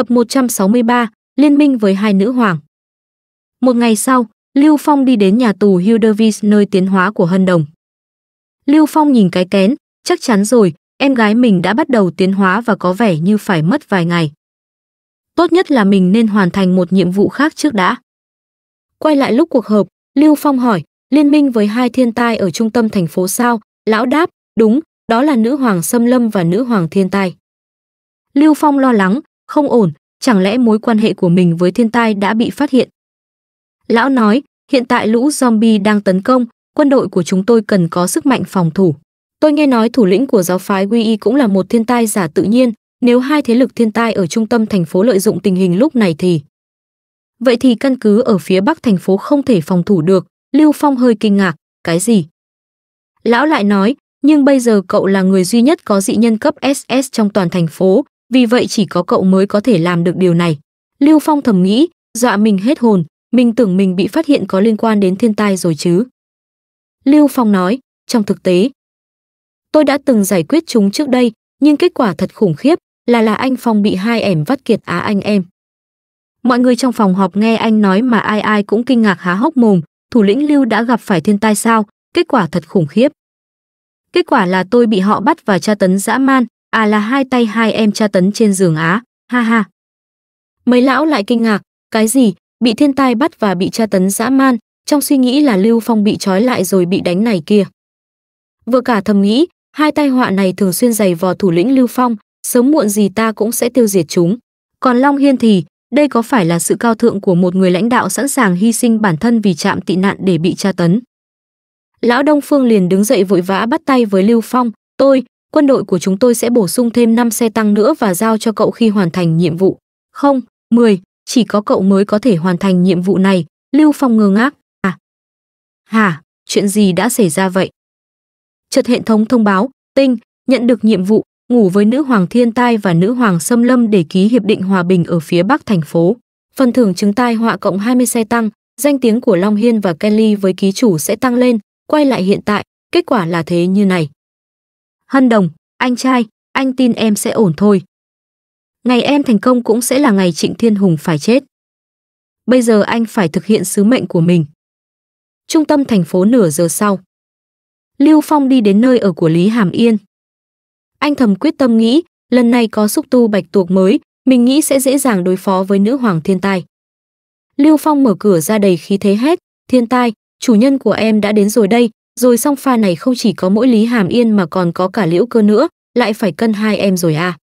Tập 163, Liên minh với hai nữ hoàng. Một ngày sau, Lưu Phong đi đến nhà tù Hildervis nơi tiến hóa của Hân Đồng. Lưu Phong nhìn cái kén, chắc chắn rồi, em gái mình đã bắt đầu tiến hóa và có vẻ như phải mất vài ngày. Tốt nhất là mình nên hoàn thành một nhiệm vụ khác trước đã. Quay lại lúc cuộc họp, Lưu Phong hỏi, liên minh với hai thiên tai ở trung tâm thành phố sao? Lão đáp, đúng, đó là nữ hoàng xâm lâm và nữ hoàng thiên tai. Lưu Phong lo lắng, không ổn, chẳng lẽ mối quan hệ của mình với thiên tai đã bị phát hiện. Lão nói, hiện tại lũ zombie đang tấn công, quân đội của chúng tôi cần có sức mạnh phòng thủ. Tôi nghe nói thủ lĩnh của giáo phái Wii cũng là một thiên tai giả tự nhiên, nếu hai thế lực thiên tai ở trung tâm thành phố lợi dụng tình hình lúc này thì... Vậy thì căn cứ ở phía bắc thành phố không thể phòng thủ được, Lưu Phong hơi kinh ngạc, cái gì? Lão lại nói, nhưng bây giờ cậu là người duy nhất có dị nhân cấp SS trong toàn thành phố, vì vậy chỉ có cậu mới có thể làm được điều này. Lưu Phong thầm nghĩ, dọa mình hết hồn, mình tưởng mình bị phát hiện có liên quan đến thiên tai rồi chứ. Lưu Phong nói, trong thực tế, tôi đã từng giải quyết chúng trước đây, nhưng kết quả thật khủng khiếp, là là anh Phong bị hai ẻm vắt kiệt á anh em. Mọi người trong phòng họp nghe anh nói mà ai ai cũng kinh ngạc há hốc mồm, thủ lĩnh Lưu đã gặp phải thiên tai sao, kết quả thật khủng khiếp. Kết quả là tôi bị họ bắt và tra tấn dã man, à là hai tay hai em tra tấn trên giường á, ha ha. Mấy lão lại kinh ngạc, cái gì, bị thiên tai bắt và bị tra tấn dã man, trong suy nghĩ là Lưu Phong bị trói lại rồi bị đánh này kia. Vừa cả thầm nghĩ, hai tai họa này thường xuyên giày vò thủ lĩnh Lưu Phong, sớm muộn gì ta cũng sẽ tiêu diệt chúng. Còn Long Hiên thì, đây có phải là sự cao thượng của một người lãnh đạo sẵn sàng hy sinh bản thân vì chạm tị nạn để bị tra tấn. Lão Đông Phương liền đứng dậy vội vã bắt tay với Lưu Phong, tôi, quân đội của chúng tôi sẽ bổ sung thêm 5 xe tăng nữa và giao cho cậu khi hoàn thành nhiệm vụ. Không, 10, chỉ có cậu mới có thể hoàn thành nhiệm vụ này. Lưu Phong ngơ ngác, à. Hả, chuyện gì đã xảy ra vậy? Chợt hệ thống thông báo, tinh, nhận được nhiệm vụ, ngủ với nữ hoàng thiên tai và nữ hoàng xâm lâm để ký hiệp định hòa bình ở phía bắc thành phố. Phần thưởng chứng tai họa cộng 20 xe tăng, danh tiếng của Long Hiên và Kelly với ký chủ sẽ tăng lên, quay lại hiện tại, kết quả là thế như này. Hân Đồng, anh trai, anh tin em sẽ ổn thôi. Ngày em thành công cũng sẽ là ngày Trịnh Thiên Hùng phải chết. Bây giờ anh phải thực hiện sứ mệnh của mình. Trung tâm thành phố nửa giờ sau. Lưu Phong đi đến nơi ở của Lý Hàm Yên. Anh thầm quyết tâm nghĩ, lần này có xúc tu bạch tuộc mới, mình nghĩ sẽ dễ dàng đối phó với nữ hoàng thiên tai. Lưu Phong mở cửa ra đầy khí thế hét, thiên tai, chủ nhân của em đã đến rồi đây, rồi xong pha này không chỉ có mỗi Lý Hàm Yên mà còn có cả Liễu Cơ nữa, lại phải cân hai em rồi à.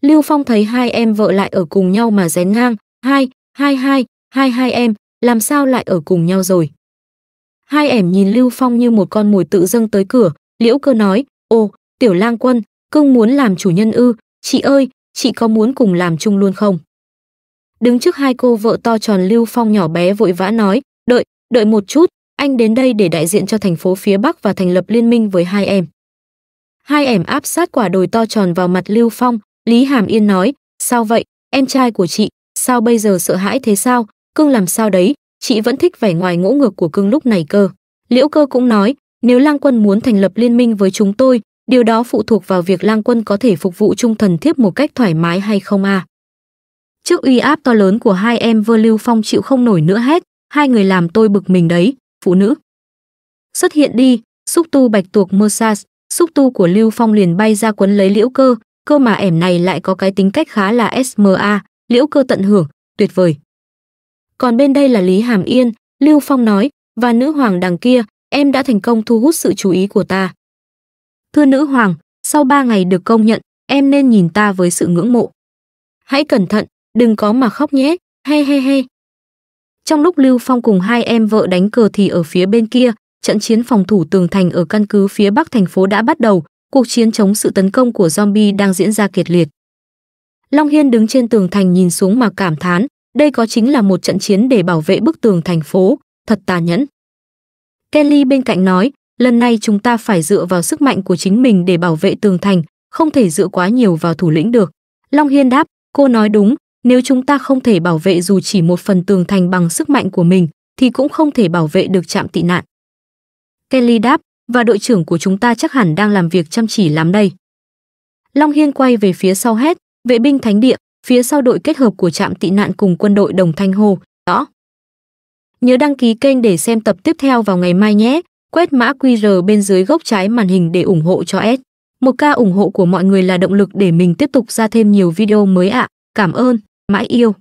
Lưu Phong thấy hai em vợ lại ở cùng nhau mà rén ngang, hai, hai hai, hai hai em, làm sao lại ở cùng nhau rồi. Hai em nhìn Lưu Phong như một con mồi tự dâng tới cửa, Liễu Cơ nói, ô, tiểu lang quân, cưng muốn làm chủ nhân ư, chị ơi, chị có muốn cùng làm chung luôn không? Đứng trước hai cô vợ to tròn Lưu Phong nhỏ bé vội vã nói, đợi, đợi một chút, anh đến đây để đại diện cho thành phố phía Bắc và thành lập liên minh với hai em. Hai em áp sát quả đồi to tròn vào mặt Lưu Phong, Lý Hàm Yên nói, sao vậy, em trai của chị, sao bây giờ sợ hãi thế sao, cưng làm sao đấy, chị vẫn thích vẻ ngoài ngỗ ngược của cưng lúc này cơ. Liễu cơ cũng nói, nếu lang quân muốn thành lập liên minh với chúng tôi, điều đó phụ thuộc vào việc lang quân có thể phục vụ trung thần thiếp một cách thoải mái hay không à. Trước uy áp to lớn của hai em vơ Lưu Phong chịu không nổi nữa hết, hai người làm tôi bực mình đấy, phụ nữ. Xuất hiện đi, xúc tu bạch tuộc Mersas, xúc tu của Lưu Phong liền bay ra quấn lấy liễu cơ, cơ mà ẻm này lại có cái tính cách khá là SMA, liễu cơ tận hưởng, tuyệt vời. Còn bên đây là Lý Hàm Yên, Lưu Phong nói, và nữ hoàng đằng kia, em đã thành công thu hút sự chú ý của ta. Thưa nữ hoàng, sau ba ngày được công nhận, em nên nhìn ta với sự ngưỡng mộ. Hãy cẩn thận, đừng có mà khóc nhé, he he he. Trong lúc Lưu Phong cùng hai em vợ đánh cờ thì ở phía bên kia, trận chiến phòng thủ tường thành ở căn cứ phía bắc thành phố đã bắt đầu, cuộc chiến chống sự tấn công của zombie đang diễn ra kiệt liệt. Long Hiên đứng trên tường thành nhìn xuống mà cảm thán, đây có chính là một trận chiến để bảo vệ bức tường thành phố, thật tà nhẫn. Kelly bên cạnh nói, lần này chúng ta phải dựa vào sức mạnh của chính mình để bảo vệ tường thành, không thể dựa quá nhiều vào thủ lĩnh được. Long Hiên đáp, cô nói đúng, nếu chúng ta không thể bảo vệ dù chỉ một phần tường thành bằng sức mạnh của mình, thì cũng không thể bảo vệ được trạm tị nạn. Kelly đáp, và đội trưởng của chúng ta chắc hẳn đang làm việc chăm chỉ lắm đây. Long Hiên quay về phía sau hét, vệ binh thánh địa, phía sau đội kết hợp của trạm tị nạn cùng quân đội đồng thanh hô, đó. Nhớ đăng ký kênh để xem tập tiếp theo vào ngày mai nhé. Quét mã QR bên dưới góc trái màn hình để ủng hộ cho S. Một ca ủng hộ của mọi người là động lực để mình tiếp tục ra thêm nhiều video mới ạ. Cảm ơn, mãi yêu.